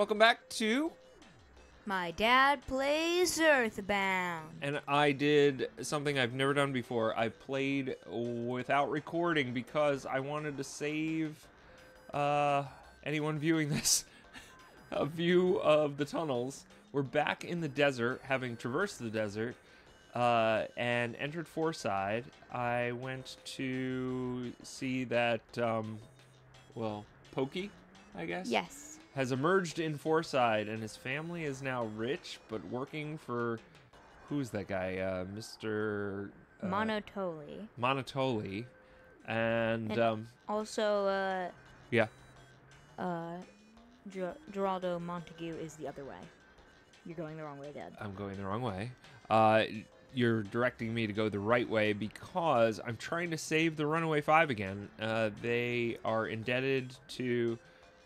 Welcome back to. My dad plays Earthbound. And I did something I've never done before. I played without recording because I wanted to save uh, anyone viewing this a view of the tunnels. We're back in the desert, having traversed the desert, uh, and entered Fourside. I went to see that, um, well, Pokey, I guess? Yes. Has emerged in Fourside, and his family is now rich, but working for. Who's that guy? Uh, Mr. Uh, Monotoli. Monotoli. And, And- um, Also, uh, yeah. uh, Ger- Geraldo Montague is the other way. You're going the wrong way, Dad. I'm going the wrong way. Uh, you're directing me to go the right way because I'm trying to save the Runaway Five again. Uh, they are indebted to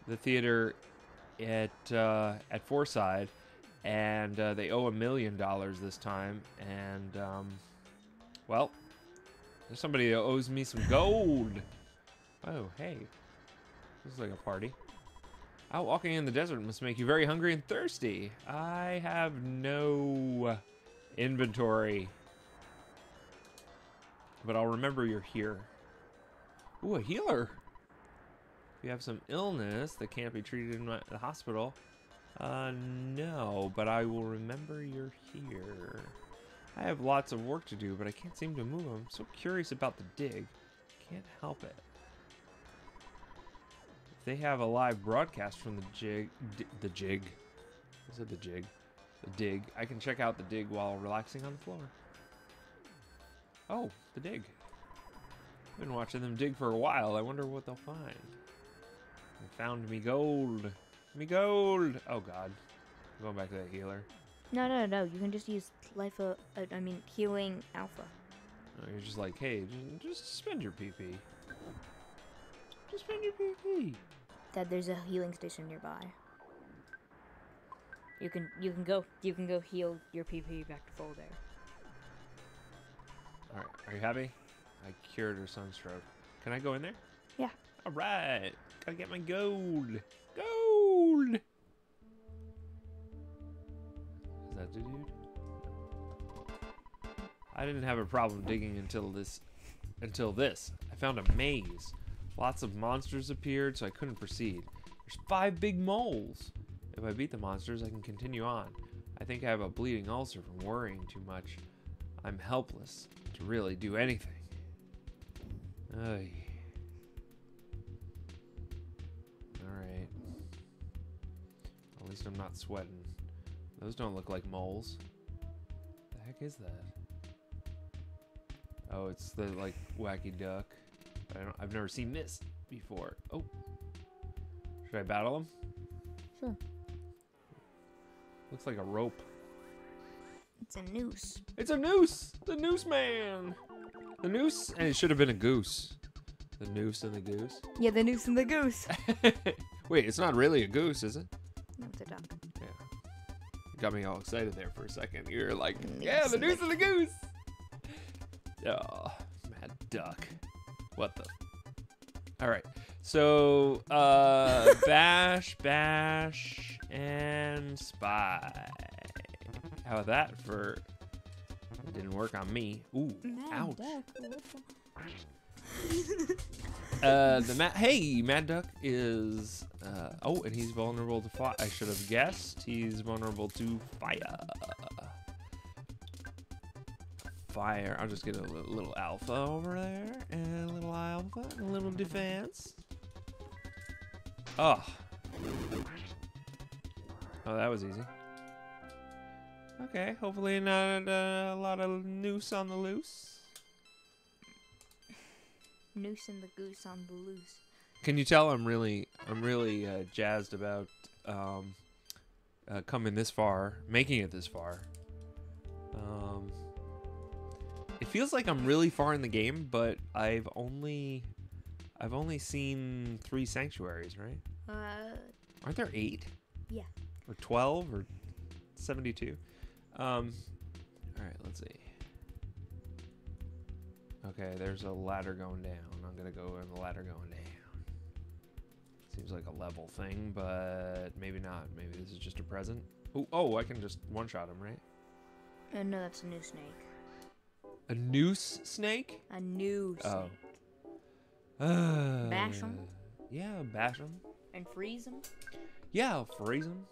the theater at uh, at Fourside, and uh, they owe a million dollars this time. And um, well, there's somebody that owes me some gold. Oh, hey, this is like a party. Out walking in the desert must make you very hungry and thirsty. I have no inventory. But I'll remember you're here. Ooh, a healer. You have some illness that can't be treated in the hospital, uh, no, but I will remember you're here. I have lots of work to do, but I can't seem to move. I'm so curious about the dig. Can't help it. If they have a live broadcast from the jig, the jig, is it the jig? The dig. I can check out the dig while relaxing on the floor. Oh, the dig. I've been watching them dig for a while. I wonder what they'll find. Found me gold. Me gold. Oh God. I'm going back to that healer. No, no, no. You can just use life. Uh, uh, I mean, healing alpha. Oh, you're just like, hey, just, just spend your PP. Just spend your PP. Dad, there's a healing station nearby. You can you can go you can go heal your PP back to full there. All right, are you happy? I cured her sunstroke. Can I go in there? Yeah. All right. Gotta get my gold. Gold. Is that the dude? I didn't have a problem digging until this. Until this, I found a maze. Lots of monsters appeared, so I couldn't proceed. There's five big moles. If I beat the monsters, I can continue on. I think I have a bleeding ulcer from worrying too much. I'm helpless to really do anything. Least I'm not sweating. Those don't look like moles. The heck is that? Oh, it's the like wacky duck. I don't I've never seen this before. Oh. Should I battle him? Sure. Looks like a rope. It's a noose. It's a noose! The noose man! The noose, and it should have been a goose. The noose and the goose. Yeah, the noose and the goose. Wait, it's not really a goose, is it? It's a duck. Yeah. You got me all excited there for a second. You're like, yeah, the noose and the goose! Oh, mad duck. What the? Alright, so, uh, bash, bash, and spy. How about that for. It didn't work on me. Ooh, ouch. Uh, the Mad. Hey, Mad Duck is. Uh, oh, and he's vulnerable to fire. I should have guessed. He's vulnerable to fire. Fire. I'll just get a little, alpha over there, and a little alpha, and a little defense. Oh. Oh, that was easy. Okay, hopefully not uh, a lot of noose on the loose. Noose and the goose on the loose. Can you tell I'm really I'm really uh, jazzed about um, uh, coming this far, making it this far. Um, it feels like I'm really far in the game, but I've only I've only seen three sanctuaries, right? Uh, Aren't there eight? Yeah. Or twelve or seventy-two? Um, all right, let's see. Okay, there's a ladder going down. I'm gonna go in the ladder going down. Seems like a level thing, but maybe not. Maybe this is just a present. Oh, oh, I can just one-shot him, right? Uh, no, that's a new snake. A noose snake? A new snake. Oh. Uh, him? Yeah, bash him. And freeze him? Yeah, I'll freeze him.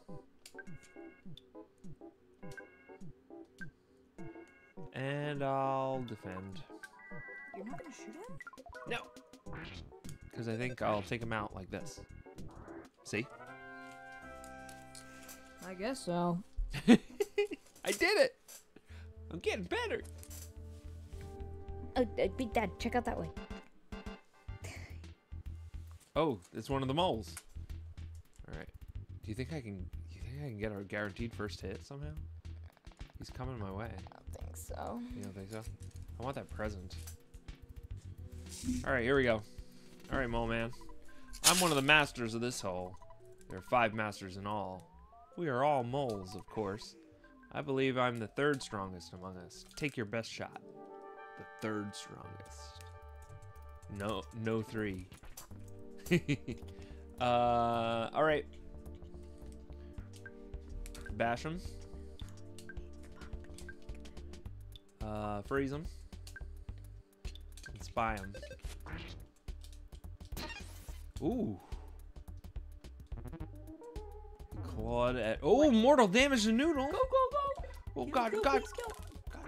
And I'll defend. You're not gonna shoot him? No. Because I think I'll take him out like this. See? I guess so. I did it! I'm getting better. Oh, uh, Big Dad, check out that way. Oh, it's one of the moles. All right. Do you think I can? You think I can get a guaranteed first hit somehow? He's coming my way. I don't think so. You don't think so? I want that present. All right, here we go. All right, mole man. I'm one of the masters of this hole. There are five masters in all. We are all moles, of course. I believe I'm the third strongest among us. Take your best shot. The third strongest. No, no three. uh, all right. Bash him. Uh, freeze him. Spy him. Ooh. Clawed at. Oh, mortal damage to Noodle. Go, go, go! Oh, Kill, God, kill, God. God.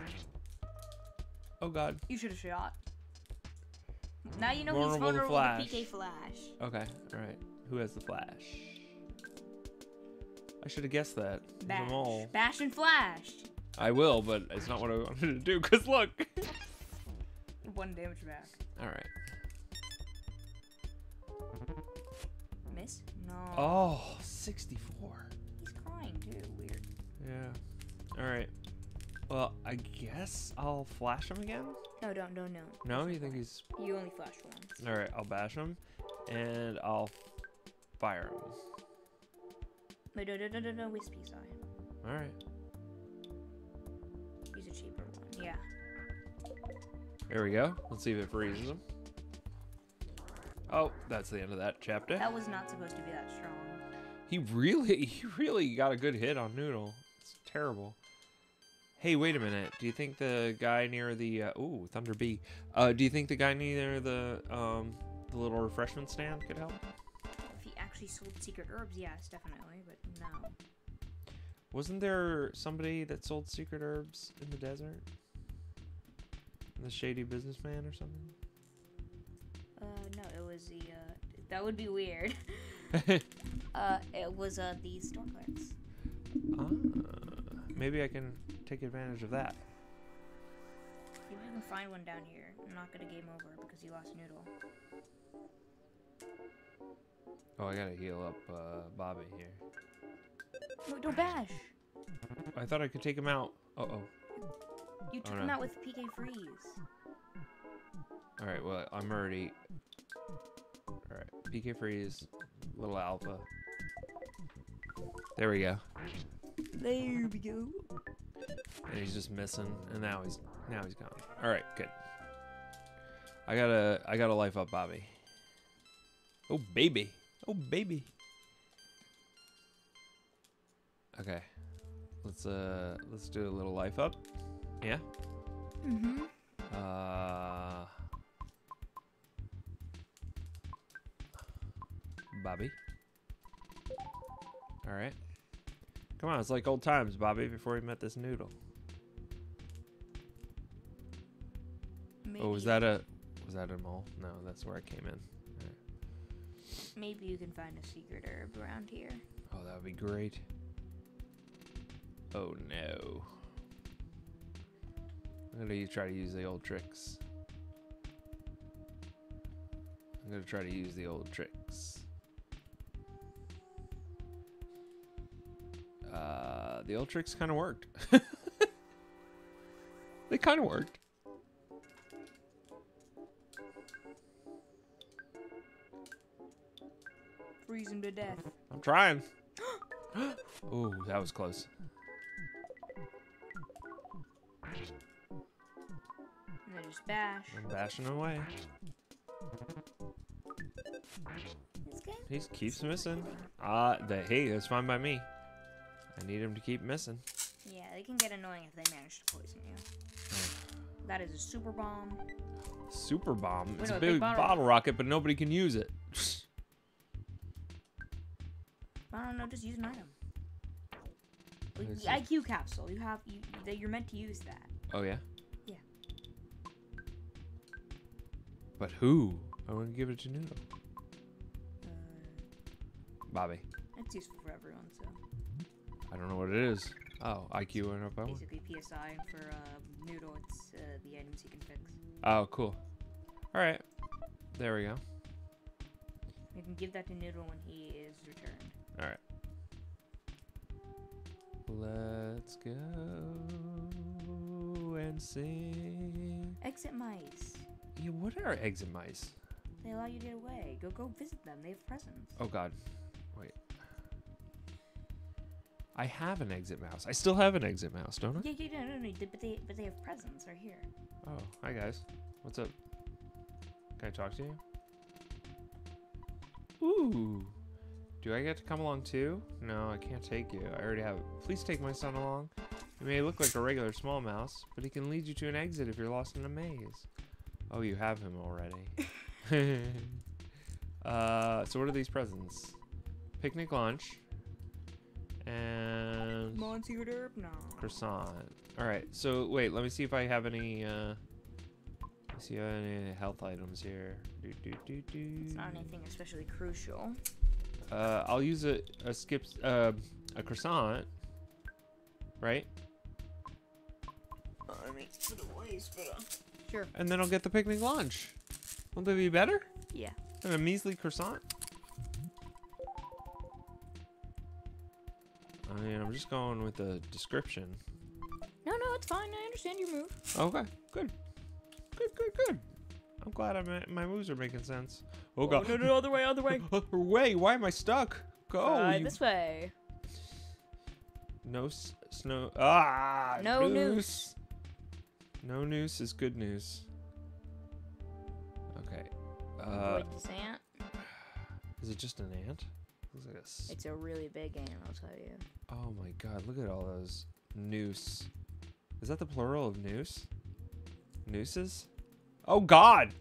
Oh, God. You should have shot. Now you know Vulnerable he's to vulnerable flash. to PK Flash. Okay, all right. Who has the flash? I should have guessed that. Bash. Bash and Flash. I will, but it's not what I wanted to do. Cause look. One damage back. all right. Miss? No. Oh, 64. He's crying too. Weird. Yeah. All right. Well, I guess I'll flash him again. No, don't, don't, no. No, you think he's You only flash once. all right? I'll bash him, and I'll fire him. No, no, no, no, no, no, Wispy side. All There we go. Let's see if it freezes him. Oh, that's the end of that chapter. That was not supposed to be that strong. He really, he really got a good hit on Noodle. It's terrible. Hey, wait a minute. Do you think the guy near the uh, ooh Thunder Bee? Uh, do you think the guy near the um the little refreshment stand could help? If he actually sold secret herbs, yes, definitely, but no. Wasn't there somebody that sold secret herbs in the desert? The shady businessman or something? Uh, no, it was the, uh, that would be weird. uh, it was, uh, the store clerks. ah, maybe I can take advantage of that. You we can find one down here. I'm not gonna game over because you lost Noodle. Oh, I gotta heal up uh, Bobby here. No, don't bash! I thought I could take him out. Uh oh. You took Oh, him out with PK Freeze. All right. Well, I'm already. All right. PK freeze, little alpha. There we go. There we go. And he's just missing, and now he's now he's gone. All right. Good. I gotta I gotta life up Bobby. Oh baby. Oh baby. Okay. Let's uh let's do a little life up. Yeah. Mm-hmm. Uh, Bobby. All right. Come on, it's like old times, Bobby, before we met this noodle. Maybe, Oh, was that a was that a mole? No, that's where I came in. Maybe you can find a secret herb around here. Oh, that would be great. Oh no. I'm gonna try to use the old tricks. I'm gonna try to use the old tricks. Uh, the old tricks kind of worked. they kind of worked. Freeze him to death. I'm trying. Ooh, that was close. And then just bash. I'm bashing away. He keeps missing. Uh, the, hey, that's fine by me. I need him to keep missing. Yeah, they can get annoying if they manage to poison you. That is a super bomb. Super bomb. It's no, a a big big bottle- bottle rocket, but nobody can use it. I don't know, just use an item. Like, the. IQ capsule, you have you that you're meant to use that. oh yeah. But who? I want to give it to Noodle. Uh, Bobby. it's useful for everyone, so I don't know what it is. Oh, IQ went up basically PSI and for uh, Noodle, it's uh, the items you can fix. Oh, cool. All right. There we go. You can give that to Noodle when he is returned. All right. Let's go and sing. Exit mice. Yeah, what are eggs and mice? They allow you to get away. Go go visit them. They have presents. Oh God. Wait. I have an exit mouse. I still have an exit mouse, don't I? Yeah, yeah, no, no, no. But they but they have presents right here. Oh, hi guys. What's up? Can I talk to you? Ooh. Do I get to come along too? No, I can't take you. I already have. Please take my son along. He may look like a regular small mouse, but he can lead you to an exit if you're lost in a maze. Oh, you have him already. uh, so what are these presents? Picnic lunch and Monsieur Derp? No. croissant. All right. So wait, let me see if I have any. Uh, me see if I have any health items here. Do, do, do, do. It's not anything especially crucial. Uh, I'll use a a skip uh, a croissant. Right, I mean, for the waste, but uh, sure. and then I'll get the picnic lunch. Won't that be better Yeah. than a measly croissant? I mean, I'm just going with the description. No, no, it's fine. I understand your move. Okay, good, good, good, good. I'm glad I'm, my moves are making sense. Oh god. Oh, no, no, other way, other way. Other way? Why am I stuck? Go. Right, you- this way. No s- snow. Ah. No noose. No noose is good news. Okay. Uh, Avoid this ant. is it just an ant? Looks like a. s- It's a really big ant, I'll tell you. Oh my god! Look at all those noose. Is that the plural of noose? Nooses? Oh god!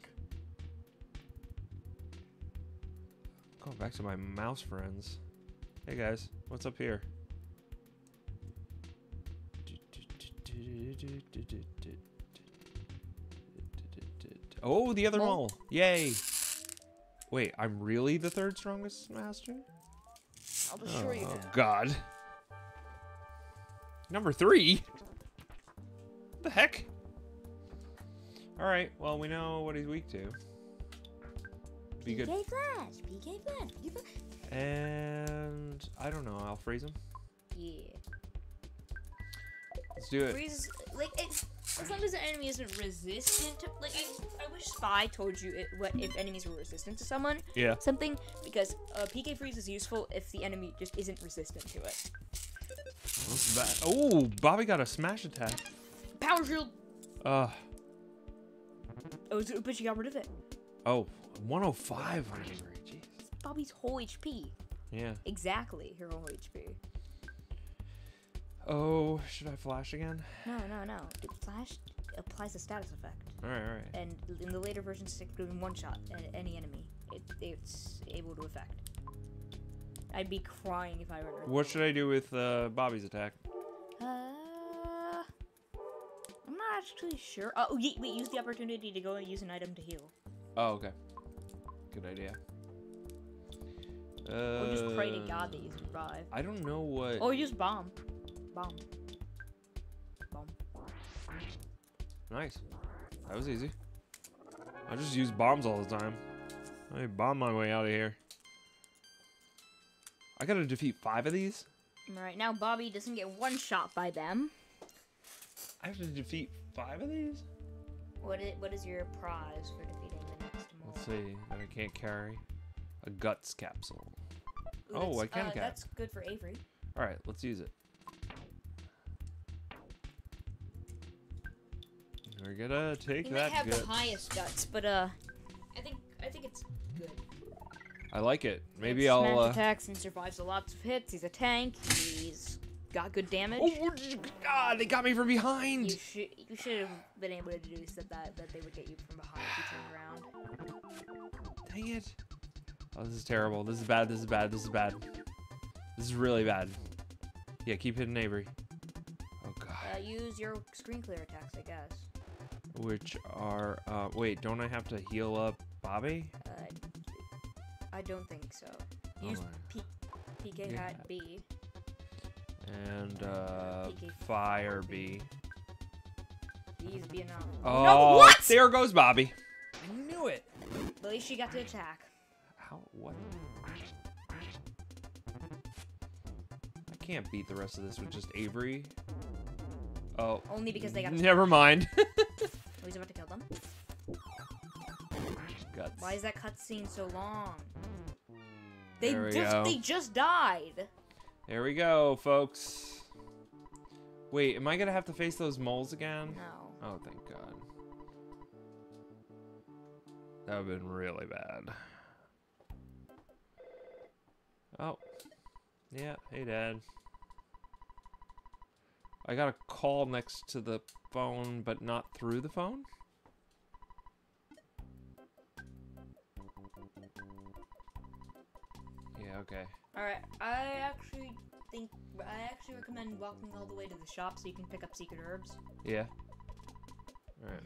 Going back to my mouse friends. Hey guys, what's up here? Oh, the other Mole. Yay! Wait, I'm really the third strongest master? I'll Oh, you. oh, God. Number three? What the heck? Alright, well, we know what he's weak to. Be good. PK Flash, PK Flash, PK Flash. And I don't know, I'll freeze him. Yeah. Let's do it. Freeze, like, it's, as long as the enemy isn't resistant to, like, I, I wish Spy told you it, what if enemies were resistant to someone, Yeah. something, because uh, PK Freeze is useful if the enemy just isn't resistant to it. Oh, Bobby got a smash attack. Power Shield! Uh, Oh, but you got rid of it. oh, 105 on. Jeez. Bobby's whole HP. Yeah. Exactly, her whole HP. Oh, should I flash again? No, no, no. Flash applies a status effect. Alright, alright. and in the later versions, it's doing one shot at any enemy. It, it's able to affect. I'd be crying if I were. to- What should I do with uh, Bobby's attack? Uh, I'm not actually sure. Oh, ye- wait! Use the opportunity to go and use an item to heal, Oh, okay. Good idea. Uh, or just pray to God that you survive, I don't know what. or use bomb. Bomb. Bomb. Nice. That was easy. I just use bombs all the time. I bomb my way out of here. I gotta defeat five of these? Right now, Bobby doesn't get one shot by them. I have to defeat five of these? What is what is your prize for defeating the next mole? Let's see. That I can't carry. A guts capsule. Ooh, Oh, I can uh, cap. That's good for Avery. Alright, let's use it. We're gonna take He that might have the highest guts, but uh, I think I think it's good. I like it. Maybe I'll. smash Uh... attacks and survives a lots of hits. He's a tank. He's got good damage. Oh, God! They got me from behind. You should you should have been able to deduce that, that that they would get you from behind if you turned around. Dang it! Oh, this is terrible. This is bad. This is bad. This is bad. This is really bad. Yeah, keep hitting Avery. Oh God. Uh, use your screen clear attacks, I guess. Which are? Uh, wait, don't I have to heal up Bobby? Uh, I don't think so. Oh Use my. P- PK Yeah. hat B. And uh, PK. Fire B. Use Vietnam. Oh, no, what? there goes Bobby. I knew it. At least she got to attack. How? What? I can't beat the rest of this with just Avery. Oh, Only because they got. never mind. Oh, he's about to kill them. Guts. Why is that cutscene so long? They just go. they just died. There we go, folks. Wait, am I gonna have to face those moles again? No. Oh, thank God. That would have been really bad. Oh. Yeah, hey, Dad. I got a call next to the phone, but not through the phone? Yeah, okay. All right. I actually think I actually recommend walking all the way to the shop so you can pick up secret herbs. Yeah. Alright.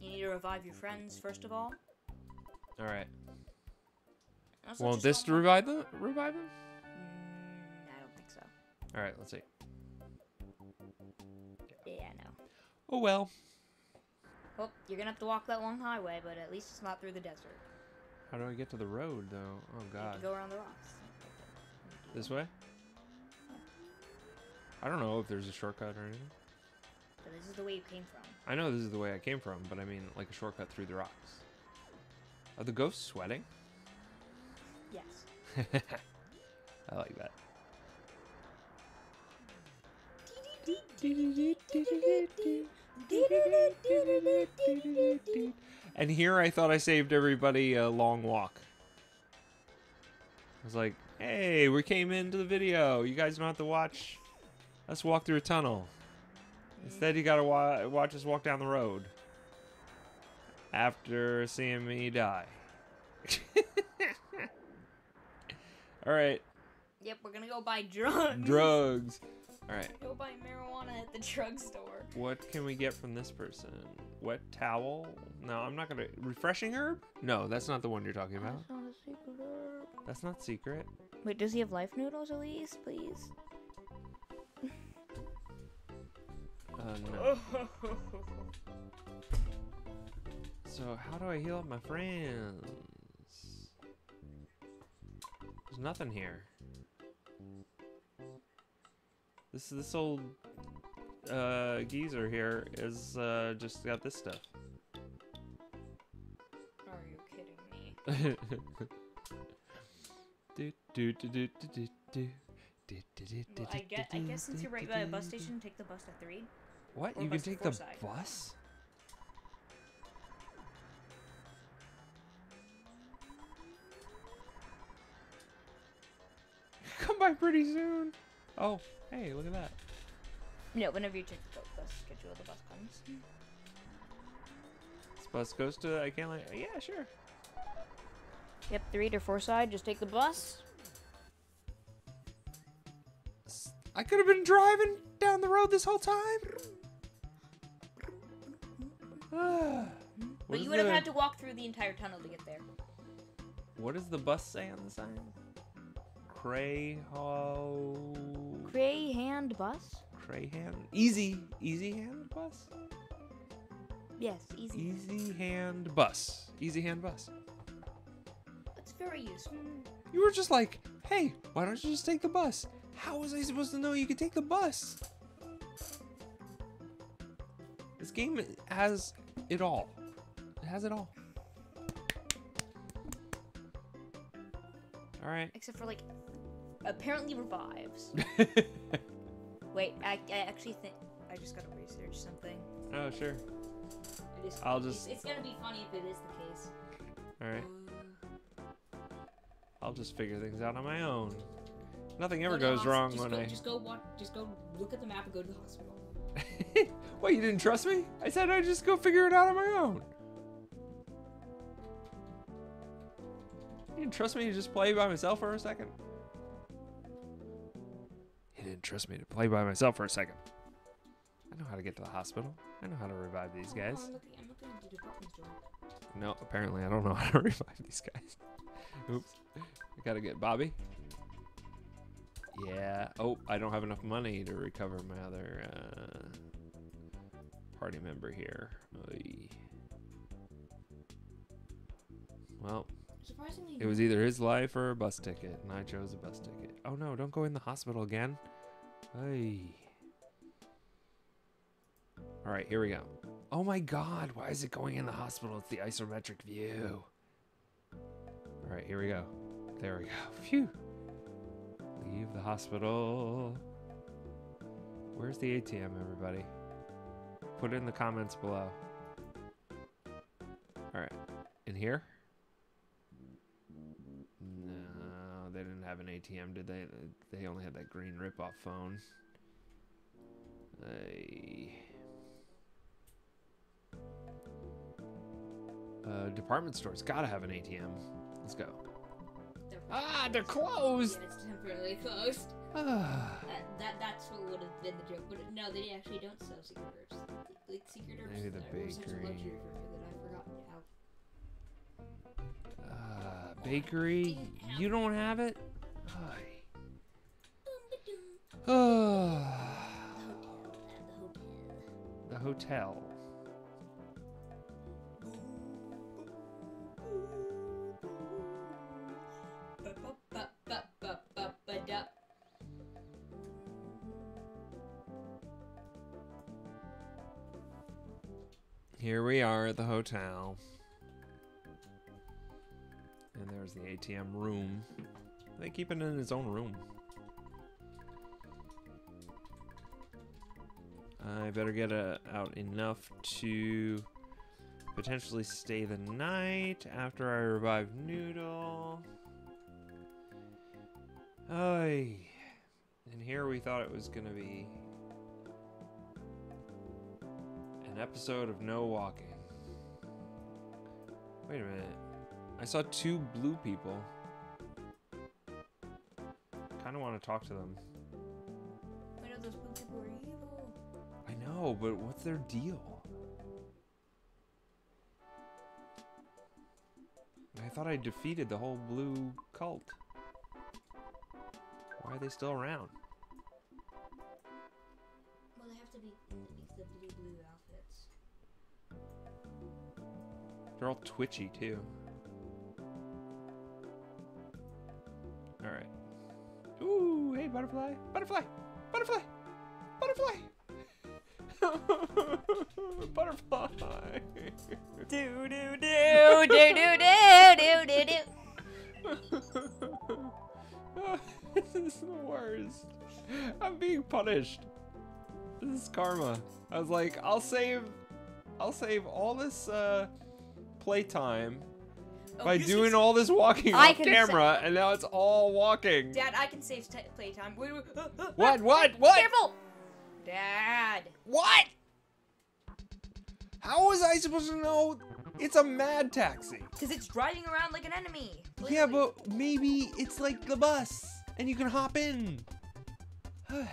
You need to revive your friends first of all. Alright. Won't this revive them? Revive them? Mm, I don't think so. Alright, let's see. Oh well. Well, oh, you're gonna have to walk that long highway, but at least it's not through the desert. How do I get to the road, though? Oh, You have God. to go around the rocks. This way? I don't know if there's a shortcut or anything. But this is the way you came from. I know this is the way I came from, but I mean like a shortcut through the rocks. Are the ghosts sweating? Yes. I like that. And here I thought I saved everybody a long walk. I was like, hey, we came into the video. You guys don't have to watch us walk through a tunnel. Instead, you gotta wa- watch us walk down the road. After seeing me die. Alright, Yep, we're gonna go buy drugs. drugs. Alright, Go buy marijuana at the drugstore. what can we get from this person? Wet towel? No, I'm not gonna. Refreshing herb? No, that's not the one you're talking about. That's not a secret herb. That's not secret. Wait, does he have life noodles at least, please? Uh, no. So, how do I heal up my friends? There's nothing here. This this old uh, geezer here is uh, just got this stuff. Are you kidding me? Do, do, do, do, do, do, do. Well, I, get, I guess since you're right by a bus station, take the bus to Threed. What? or You can take the Fourside. bus? Come by pretty soon. Oh, hey, look at that. No, whenever you take the bus schedule, the bus comes. This bus goes to. I can't like. Oh, yeah, sure. Yep, Threed to Fourside, just take the bus. I could have been driving down the road this whole time. But you would have the- had to walk through the entire tunnel to get there. What does the bus say on the sign? Crayho. Cray hand bus? Crayhand. Easy. Easy hand bus? Yes, easy. Easy hand bus. Easy hand bus. It's very useful. You were just like, hey, why don't you just take the bus? How was I supposed to know you could take the bus? This game has it all. It has it all. All right. Except for, like, apparently revives. Wait, I, I actually think. I just gotta research something. oh, sure. It is, I'll just- It's, gonna be funny if it is the case. All right. I'll just figure things out on my own. Nothing ever Go goes wrong just when go, I. Just go watch. Just go look at the map and go to the hospital. What, you didn't trust me? I said I'd just go figure it out on my own. You didn't trust me to just play by myself for a second? Trust me to play by myself for a second. I know how to get to the hospital. I know how to revive these guys. I'm looking. I'm looking at the. No, apparently I don't know how to revive these guys. Oops. I gotta get Bobby. Yeah. Oh, I don't have enough money to recover my other uh, party member here. Oy. Well, it was either his life or a bus ticket, and I chose a bus ticket. Oh no, don't go in the hospital again. Hey. All right, here we go. Oh my god, why is it going in the hospital? It's the isometric view. All right, here we go. There we go. Phew. Leave the hospital. Where's the ATM, everybody? Put it in the comments below. All right, in here? They didn't have an ATM, did they? They only had that green rip-off phone. Hey. Uh, department stores gotta have an ATM. Let's go. Ah, they're closed. Yeah, it's temporarily closed. Ah. That, that that's what would have been the joke, but no, they actually don't sell secret herbs. Like secret herbs Maybe the are such a bakery. Bakery? You don't have it? The hotel. Here we are at the hotel. There's the ATM room. They keep it in its own room. I better get uh out enough to potentially stay the night after I revive Noodle. Ay. And here we thought it was gonna be an episode of no walking. Wait a minute. I saw two blue people. Kind of want to talk to them. I know those blue people are evil. I know, but what's their deal? I thought I defeated the whole blue cult. Why are they still around? Well, they have to be underneath the blue blue outfits. They're all twitchy too. All right. Ooh, hey, butterfly. Butterfly. Butterfly. Butterfly. butterfly. do, do, do. do, do, do. Do, do, do. this is the worst. I'm being punished. This is karma. I was like, I'll save, I'll save all this uh, playtime Oh, by doing all this walking I off camera and now it's all walking. Dad, I can save playtime. Wait, wait, uh, uh, What? uh, What? What? Careful! Dad. What? How was I supposed to know it's a mad taxi? Because it's driving around like an enemy. Yeah, but maybe it's like the bus and you can hop in.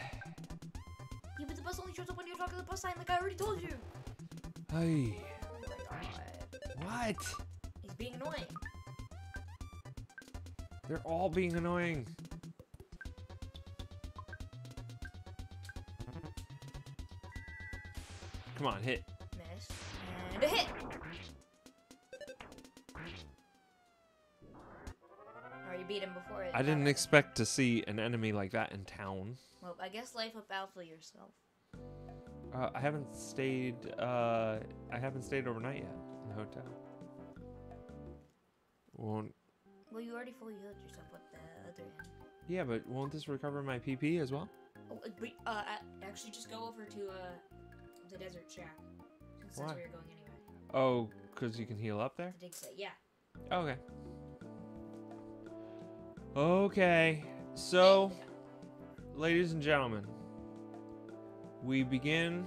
Yeah, but the bus only shows up when you're talking to the bus sign, like I already told you. Hey, Oh my god. what? Being annoying. They're all being annoying. Come on, hit. Miss. And a hit. Already beat him before. it I didn't expect to see an enemy like that in town. Well, I guess life up alpha yourself. Uh, I haven't stayed. Uh, I haven't stayed overnight yet in the hotel. Won't. Well, you already fully healed yourself with the other hand. Yeah, but won't this recover my PP as well? Oh, uh, but uh, actually, just go over to uh, the desert shack. Since Why? that's where you're going anyway. Oh, cause you can heal up there. The dig site, yeah. Okay. Okay, so, ladies and gentlemen, we begin.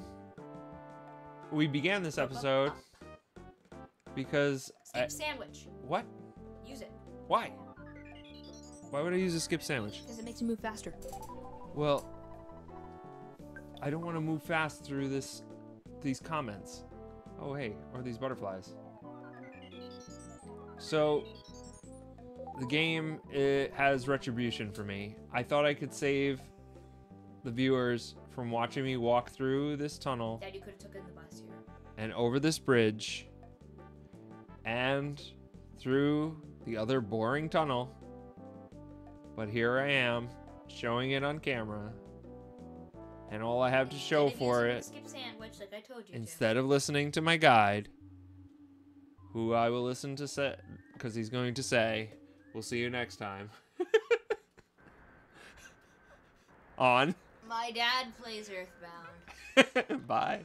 We began this episode because Skip I, sandwich. what? Why? Why would I use a skip sandwich? Because it makes you move faster. Well, I don't want to move fast through this, these comments. Oh hey, or these butterflies. So, the game it has retribution for me. I thought I could save the viewers from watching me walk through this tunnel Dad, you could have the bus here. and over this bridge and through the other boring tunnel. But here I am, showing it on camera. And all I have to show for it, Skip sandwich, like I told you. to. instead of listening to my guide, who I will listen to say, because he's going to say, we'll see you next time. on. My dad plays Earthbound. Bye.